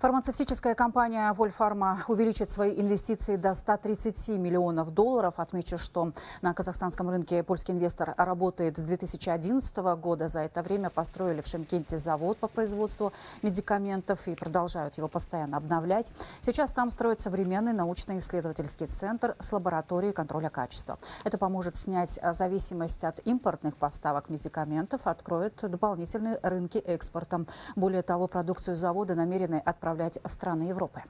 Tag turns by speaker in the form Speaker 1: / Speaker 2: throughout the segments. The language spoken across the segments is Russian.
Speaker 1: Фармацевтическая компания Вольфарма увеличит свои инвестиции до 130 миллионов долларов. Отмечу, что на казахстанском рынке польский инвестор работает с 2011 года. За это время построили в Шемкенте завод по производству медикаментов и продолжают его постоянно обновлять. Сейчас там строят современный научно-исследовательский центр с лабораторией контроля качества. Это поможет снять зависимость от импортных поставок медикаментов, откроет дополнительные рынки экспорта. Более того, продукцию завода намерены отправить отправлять в страны Европы.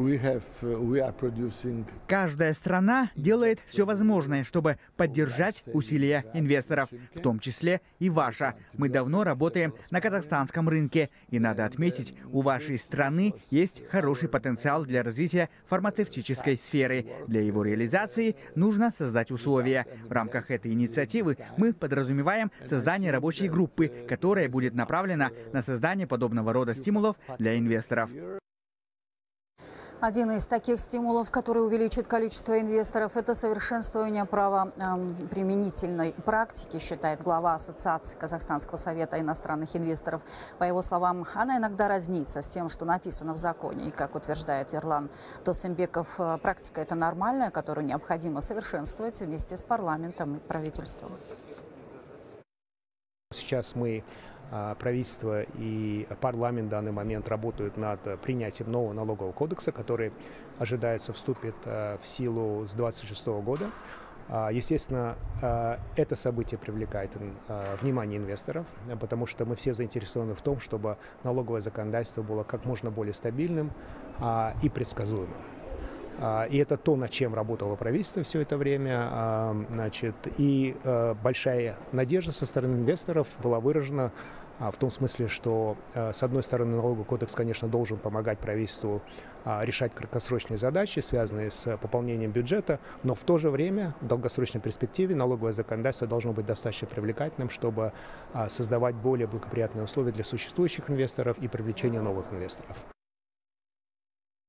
Speaker 2: Uh, Каждая страна делает все возможное, чтобы поддержать усилия инвесторов, в том числе и ваша. Мы давно работаем на казахстанском рынке, и надо отметить, у вашей страны есть хороший потенциал для развития фармацевтической сферы. Для его реализации нужно создать условия. В рамках этой инициативы мы подразумеваем создание рабочей группы, которая будет направлена на создание подобного рода стимулов для инвесторов.
Speaker 1: Один из таких стимулов, который увеличит количество инвесторов, это совершенствование права э, применительной практики, считает глава Ассоциации Казахстанского совета иностранных инвесторов. По его словам, она иногда разнится с тем, что написано в законе. И, как утверждает Ирлан Тосембеков, э, практика это нормальная, которую необходимо совершенствовать вместе с парламентом и правительством.
Speaker 3: Сейчас мы правительство и парламент в данный момент работают над принятием нового налогового кодекса, который ожидается вступит а, в силу с 2026 года. А, естественно, это событие привлекает внимание инвесторов, потому что мы все заинтересованы в том, чтобы налоговое законодательство было как можно более стабильным и предсказуемым. И это то, над чем работало правительство все это время. Значит, и большая надежда со стороны инвесторов была выражена в том смысле, что, с одной стороны, налоговый кодекс, конечно, должен помогать правительству решать краткосрочные задачи, связанные с пополнением бюджета, но в то же время, в долгосрочной перспективе, налоговое законодательство должно быть достаточно привлекательным, чтобы создавать более благоприятные условия для существующих инвесторов и привлечения новых инвесторов.